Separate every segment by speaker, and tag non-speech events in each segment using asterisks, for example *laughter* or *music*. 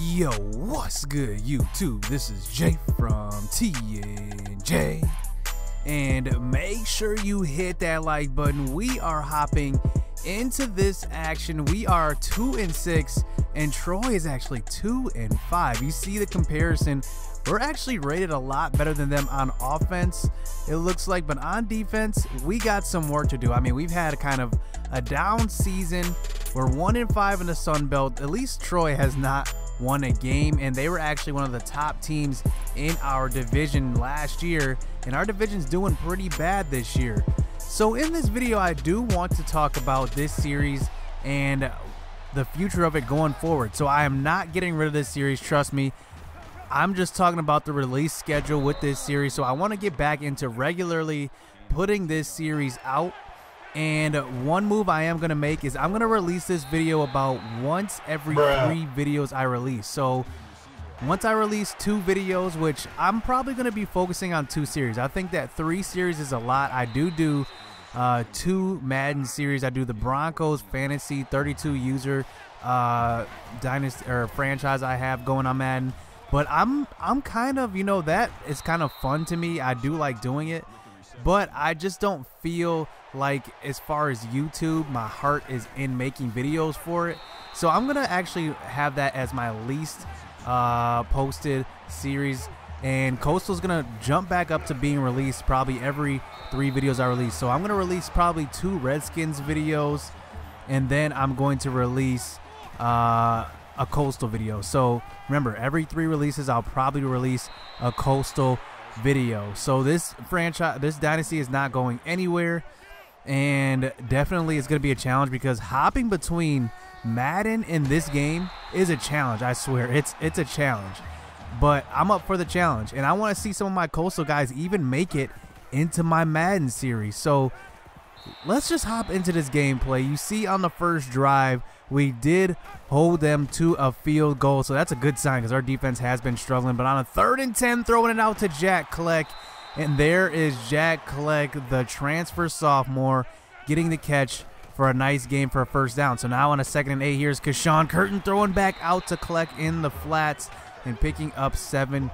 Speaker 1: Yo, what's good, YouTube? This is Jay from TNJ. And make sure you hit that like button. We are hopping into this action. We are 2 and 6, and Troy is actually 2 and 5. You see the comparison. We're actually rated a lot better than them on offense, it looks like, but on defense, we got some work to do. I mean, we've had kind of a down season. We're 1 and 5 in the Sun Belt. At least Troy has not won a game, and they were actually one of the top teams in our division last year, and our division's doing pretty bad this year. So in this video, I do want to talk about this series and the future of it going forward. So I am not getting rid of this series, trust me. I'm just talking about the release schedule with this series. So I want to get back into regularly putting this series out and one move I am going to make is I'm going to release this video about once every Bruh. three videos I release. So once I release two videos, which I'm probably going to be focusing on two series. I think that three series is a lot. I do do uh, two Madden series. I do the Broncos Fantasy 32 user uh, dynasty or franchise I have going on Madden. But I'm I'm kind of you know that is kind of fun to me. I do like doing it, but I just don't feel like as far as YouTube, my heart is in making videos for it. So I'm gonna actually have that as my least uh, posted series. And Coastal's gonna jump back up to being released probably every three videos I release. So I'm gonna release probably two Redskins videos, and then I'm going to release uh, a Coastal video. So remember, every three releases, I'll probably release a Coastal video. So this franchise, this dynasty is not going anywhere and definitely it's going to be a challenge because hopping between Madden and this game is a challenge. I swear, it's it's a challenge. But I'm up for the challenge, and I want to see some of my coastal guys even make it into my Madden series. So let's just hop into this gameplay. You see on the first drive, we did hold them to a field goal, so that's a good sign because our defense has been struggling. But on a third and 10, throwing it out to Jack Kleck, and there is Jack Kleck, the transfer sophomore, getting the catch for a nice game for a first down. So now on a second and eight, here's Kashawn Curtin throwing back out to Kleck in the flats and picking up seven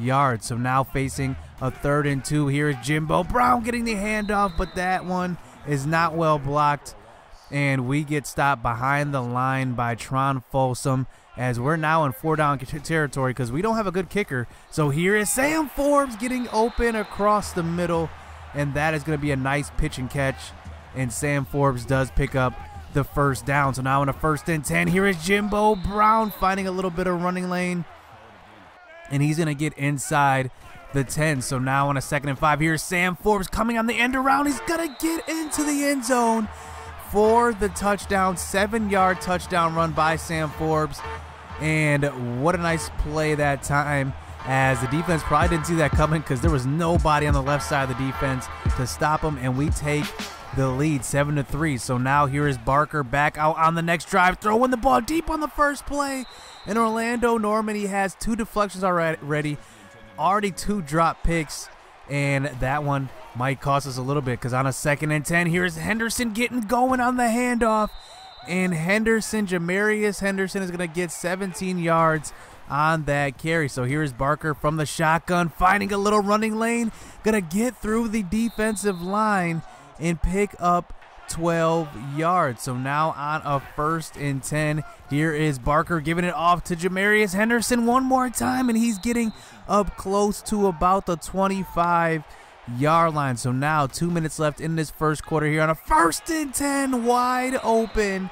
Speaker 1: yards. So now facing a third and two. Here's Jimbo Brown getting the handoff, but that one is not well blocked. And we get stopped behind the line by Tron Folsom as we're now in four down territory because we don't have a good kicker. So here is Sam Forbes getting open across the middle, and that is going to be a nice pitch and catch. And Sam Forbes does pick up the first down. So now in a first and 10, here is Jimbo Brown finding a little bit of running lane, and he's going to get inside the 10. So now on a second and five, here's Sam Forbes coming on the end around. He's going to get into the end zone for the touchdown, seven yard touchdown run by Sam Forbes. And what a nice play that time as the defense probably didn't see that coming because there was nobody on the left side of the defense to stop them. And we take the lead 7 to 3. So now here is Barker back out on the next drive, throwing the ball deep on the first play. And Orlando Norman, he has two deflections already, already two drop picks. And that one might cost us a little bit because on a second and 10, here's Henderson getting going on the handoff. And Henderson, Jamarius Henderson is going to get 17 yards on that carry. So here's Barker from the shotgun, finding a little running lane, going to get through the defensive line and pick up 12 yards. So now on a first and 10, here is Barker giving it off to Jamarius Henderson one more time, and he's getting up close to about the 25 yard line. So now two minutes left in this first quarter here on a first and 10 wide open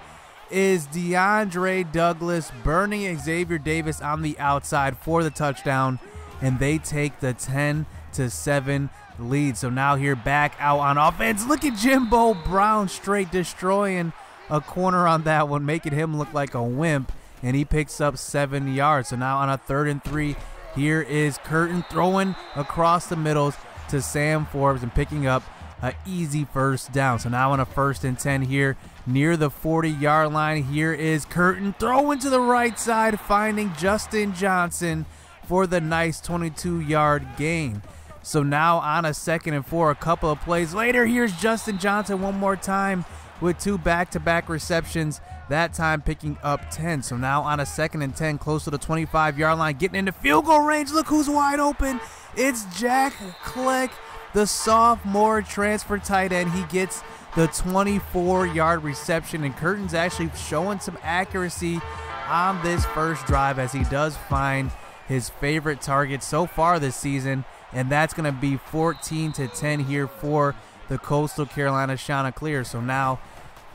Speaker 1: is DeAndre Douglas burning Xavier Davis on the outside for the touchdown, and they take the 10 to 7 lead. So now here back out on offense. Look at Jimbo Brown straight destroying a corner on that one, making him look like a wimp, and he picks up seven yards. So now on a third and three, here is Curtin throwing across the middles to Sam Forbes and picking up an easy first down. So now on a first and 10 here near the 40 yard line. Here is Curtin throwing to the right side, finding Justin Johnson for the nice 22 yard gain. So now on a second and four, a couple of plays later, here's Justin Johnson one more time with two back to back receptions that time picking up 10. So now on a second and 10, close to the 25 yard line, getting into field goal range. Look who's wide open. It's Jack Kleck, the sophomore transfer tight end. He gets the 24 yard reception, and Curtin's actually showing some accuracy on this first drive as he does find his favorite target so far this season, and that's going to be 14 to 10 here for the Coastal Carolina Chanticleer. So now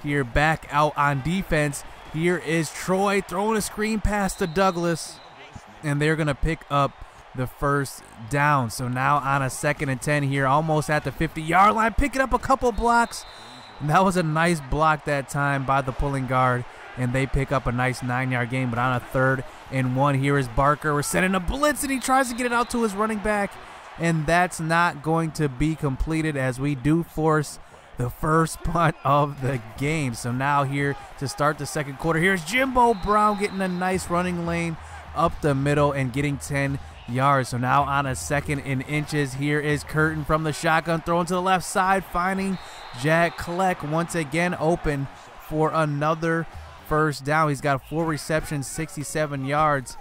Speaker 1: here back out on defense. Here is Troy throwing a screen pass to Douglas, and they're going to pick up the first down. So now on a second and 10 here, almost at the 50 yard line, picking up a couple blocks. And that was a nice block that time by the pulling guard, and they pick up a nice nine yard gain. But on a third and one, here is Barker. We're sending a blitz, and he tries to get it out to his running back, and that's not going to be completed as we do force the first punt of the game. So now here to start the second quarter, here's Jimbo Brown getting a nice running lane up the middle and getting 10 yards. So now on a second in inches, here is Curtin from the shotgun throwing to the left side, finding Jack Kleck once again open for another first down. He's got four receptions, 67 yards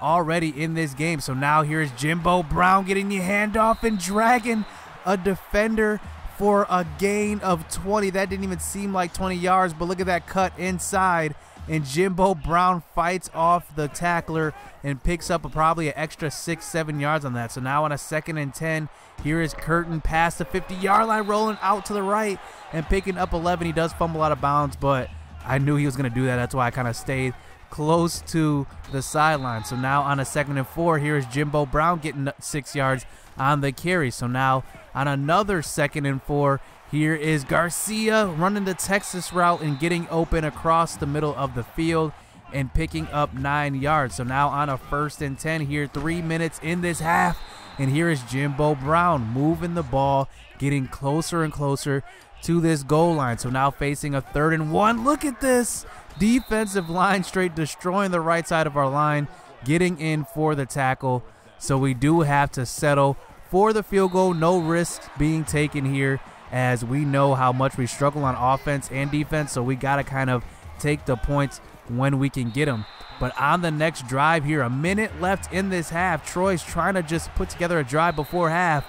Speaker 1: already in this game. So now here's Jimbo Brown getting the handoff and dragging a defender for a gain of 20. That didn't even seem like 20 yards, but look at that cut inside. And Jimbo Brown fights off the tackler and picks up a, probably an extra six, seven yards on that. So now on a second and 10, here is Curtin past the 50 yard line, rolling out to the right and picking up 11. He does fumble out of bounds, but I knew he was going to do that. That's why I kind of stayed close to the sideline. So now on a second and four, here is Jimbo Brown getting six yards on the carry. So now on another second and four, here is Garcia running the Texas route and getting open across the middle of the field and picking up nine yards. So now on a first and 10 here, three minutes in this half. And here is Jimbo Brown moving the ball, getting closer and closer to this goal line. So now facing a third and one. Look at this defensive line straight destroying the right side of our line, getting in for the tackle. So we do have to settle for the field goal. No risk being taken here as we know how much we struggle on offense and defense. So we got to kind of take the points when we can get them. But on the next drive here, a minute left in this half, Troy's trying to just put together a drive before half.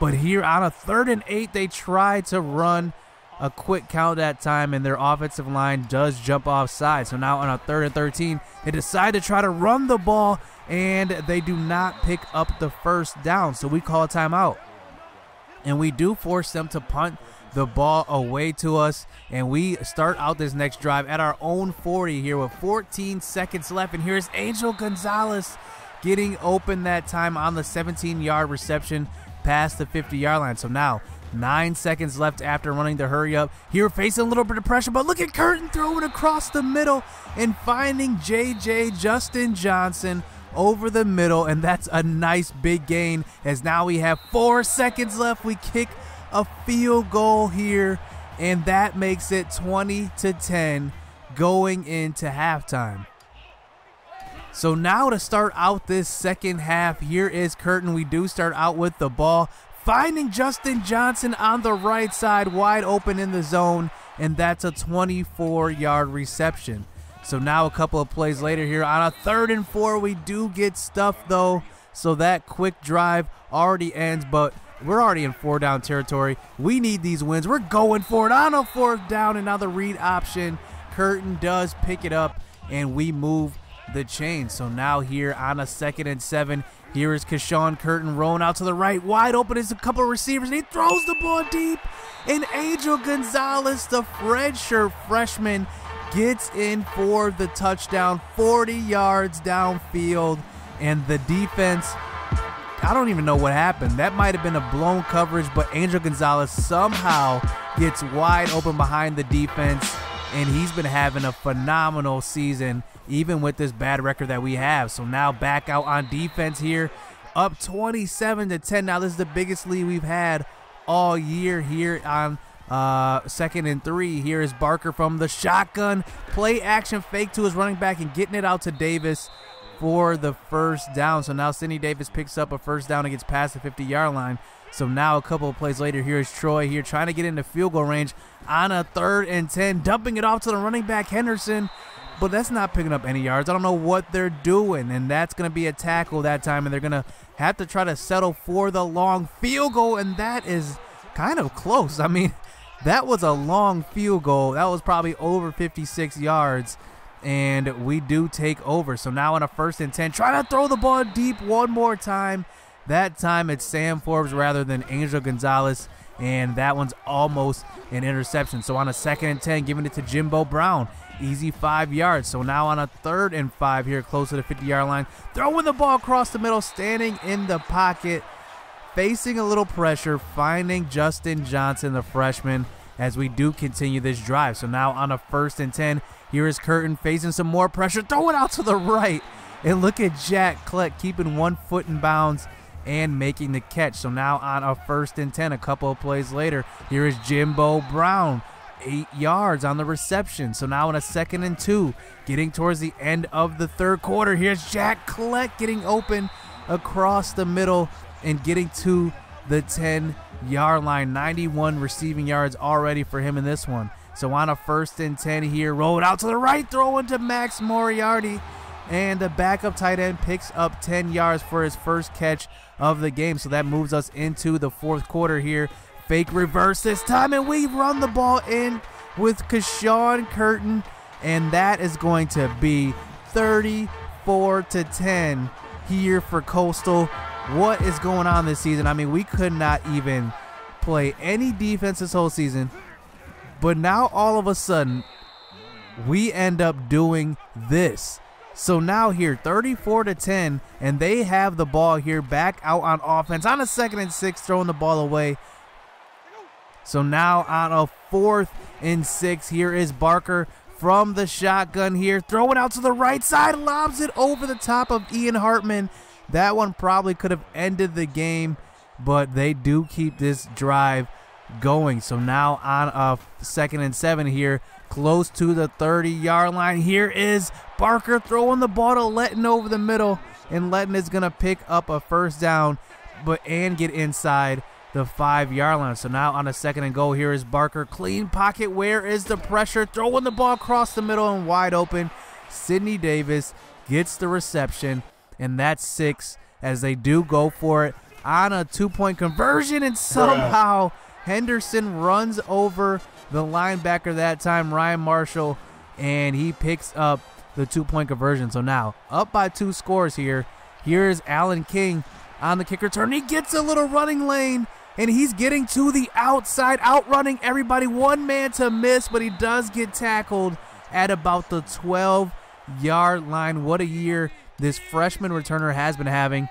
Speaker 1: But here on a third and eight, they try to run a quick count that time, and their offensive line does jump offside. So now on a third and 13, they decide to try to run the ball, and they do not pick up the first down. So we call a timeout. And we do force them to punt the ball away to us. And we start out this next drive at our own 40 here with 14 seconds left. And here's Angel Gonzalez getting open that time on the 17 yard reception past the 50 yard line. So now Nine seconds left after running the hurry up. Here facing a little bit of pressure, but look at Curtin throwing across the middle and finding JJ Justin Johnson over the middle, and that's a nice big gain. As now we have four seconds left, we kick a field goal here, and that makes it 20 to 10 going into halftime. So now to start out this second half, here is Curtin. We do start out with the ball finding Justin Johnson on the right side, wide open in the zone, and that's a 24 yard reception. So now a couple of plays later here on a third and four, we do get stuffed though. So that quick drive already ends, but we're already in four down territory. We need these wins. We're going for it on a fourth down, and now the read option. Curtin does pick it up, and we move the chain. So now here on a second and seven, here is Kashawn Curtin rolling out to the right. Wide open is a couple of receivers, and he throws the ball deep. And Angel Gonzalez, the redshirt freshman, gets in for the touchdown, 40 yards downfield. And the defense, I don't even know what happened. That might have been a blown coverage, but Angel Gonzalez somehow gets wide open behind the defense. And he's been having a phenomenal season even with this bad record that we have. So now back out on defense here, up 27 to 10. Now this is the biggest lead we've had all year here on uh, second and three. Here is Barker from the shotgun. Play action fake to his running back and getting it out to Davis for the first down. So now Sidney Davis picks up a first down and gets past the 50 yard line. So now a couple of plays later, here's Troy here trying to get into field goal range on a third and 10, dumping it off to the running back Henderson. But that's not picking up any yards. I don't know what they're doing. And that's going to be a tackle that time. And they're going to have to try to settle for the long field goal. And that is kind of close. I mean, *laughs* that was a long field goal. That was probably over 56 yards and we do take over. So now on a first and 10, trying to throw the ball deep one more time. That time it's Sam Forbes rather than Angel Gonzalez, and that one's almost an interception. So on a second and 10, giving it to Jimbo Brown. Easy five yards. So now on a third and five here, close to the 50 yard line, throwing the ball across the middle, standing in the pocket, facing a little pressure, finding Justin Johnson, the freshman, as we do continue this drive. So now on a first and 10, here is Curtin facing some more pressure, throw it out to the right. And look at Jack Kleck keeping one foot in bounds and making the catch. So now on a first and 10, a couple of plays later, here is Jimbo Brown, eight yards on the reception. So now in a second and two, getting towards the end of the third quarter, here's Jack Kleck getting open across the middle and getting to the 10 yard line. 91 receiving yards already for him in this one. So on a first and 10 here, roll it out to the right, throw into Max Moriarty. And the backup tight end picks up 10 yards for his first catch of the game. So that moves us into the fourth quarter here. Fake reverse this time, and we run the ball in with Kashawn Curtin. And that is going to be 34 to 10 here for Coastal. What is going on this season? I mean, we could not even play any defense this whole season. But now all of a sudden, we end up doing this. So now here, 34 to 10, and they have the ball here back out on offense on a second and six, throwing the ball away. So now on a fourth and six, here is Barker from the shotgun here, throwing out to the right side, lobs it over the top of Ian Hartman. That one probably could have ended the game, but they do keep this drive going. So now on a second and seven here, close to the 30 yard line. Here is Barker throwing the ball to Letton over the middle, and Letton is going to pick up a first down but and get inside the five yard line. So now on a second and goal, here is Barker. Clean pocket. Where is the pressure? Throwing the ball across the middle and wide open. Sidney Davis gets the reception, and that's six as they do go for it on a two point conversion, and somehow. Henderson runs over the linebacker that time, Ryan Marshall, and he picks up the two point conversion. So now up by two scores here. Here's Alan King on the kick return. He gets a little running lane and he's getting to the outside, outrunning everybody. One man to miss, but he does get tackled at about the 12 yard line. What a year this freshman returner has been having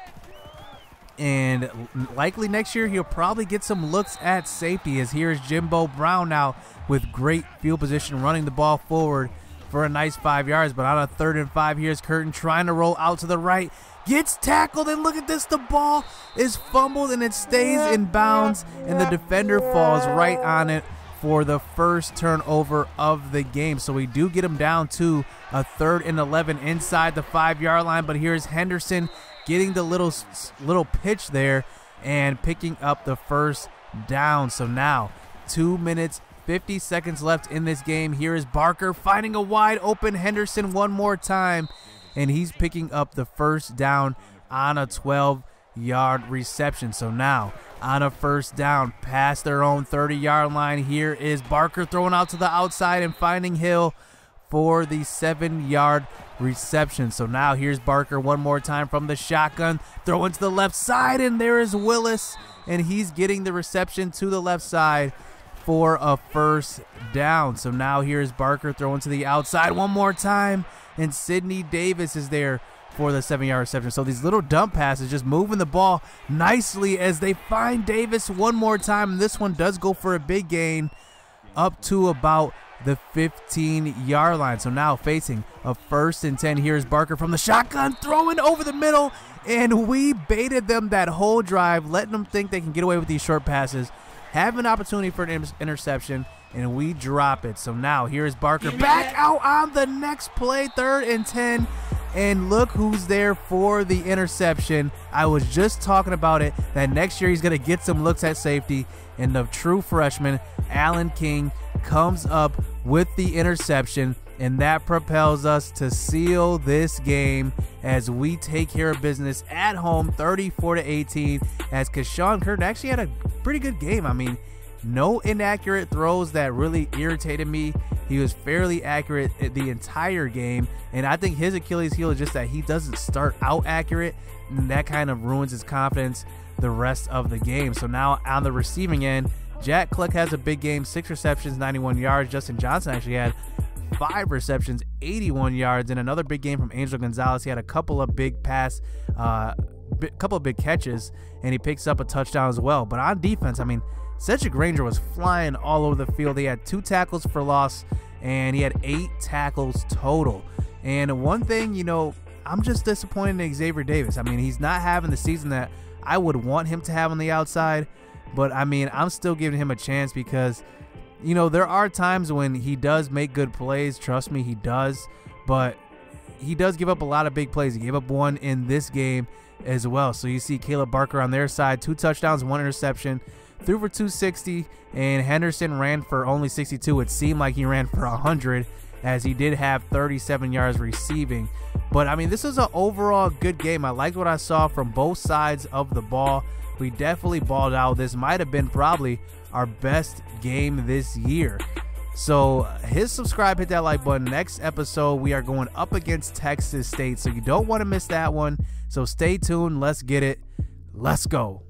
Speaker 1: and likely next year he'll probably get some looks at safety as here's Jimbo Brown now with great field position running the ball forward for a nice five yards. But on a third and five here's Curtin trying to roll out to the right gets tackled and look at this the ball is fumbled and it stays in bounds and the defender falls right on it for the first turnover of the game. So we do get him down to a third and 11 inside the five yard line but here's Henderson getting the little little pitch there and picking up the first down. So now, two minutes, 50 seconds left in this game. Here is Barker finding a wide open Henderson one more time, and he's picking up the first down on a 12 yard reception. So now, on a first down, past their own 30 yard line, here is Barker throwing out to the outside and finding Hill for the seven yard reception. So now here's Barker one more time from the shotgun, throwing to the left side, and there is Willis, and he's getting the reception to the left side for a first down. So now here's Barker throwing to the outside one more time, and Sidney Davis is there for the seven yard reception. So these little dump passes just moving the ball nicely as they find Davis one more time. And this one does go for a big gain up to about the 15 yard line. So now facing a first and 10. Here's Barker from the shotgun, throwing over the middle. And we baited them that whole drive, letting them think they can get away with these short passes. Have an opportunity for an interception, and we drop it. So now here's Barker back out on the next play, third and 10. And look who's there for the interception. I was just talking about it that next year he's going to get some looks at safety. And the true freshman, Alan King, comes up with the interception. And that propels us to seal this game as we take care of business at home 34 to 18. As Kashawn Curtin actually had a pretty good game. I mean, no inaccurate throws that really irritated me. He was fairly accurate the entire game, and I think his Achilles heel is just that he doesn't start out accurate, and that kind of ruins his confidence the rest of the game. So now on the receiving end, Jack Kleck has a big game, six receptions, 91 yards. Justin Johnson actually had five receptions, 81 yards, and another big game from Angel Gonzalez. He had a couple of big pass, uh, a couple of big catches, and he picks up a touchdown as well. But on defense, I mean, Cedric Granger was flying all over the field. He had two tackles for loss, and he had eight tackles total. And one thing, you know, I'm just disappointed in Xavier Davis. I mean, he's not having the season that I would want him to have on the outside, but I mean, I'm still giving him a chance because, you know, there are times when he does make good plays. Trust me, he does, but he does give up a lot of big plays. He gave up one in this game as well. So you see Caleb Barker on their side, two touchdowns, one interception threw for 260, and Henderson ran for only 62. It seemed like he ran for 100 as he did have 37 yards receiving. But I mean, this was an overall good game. I liked what I saw from both sides of the ball. We definitely balled out. This might have been probably our best game this year. So hit subscribe, hit that like button. Next episode, we are going up against Texas State. So you don't want to miss that one. So stay tuned. Let's get it. Let's go.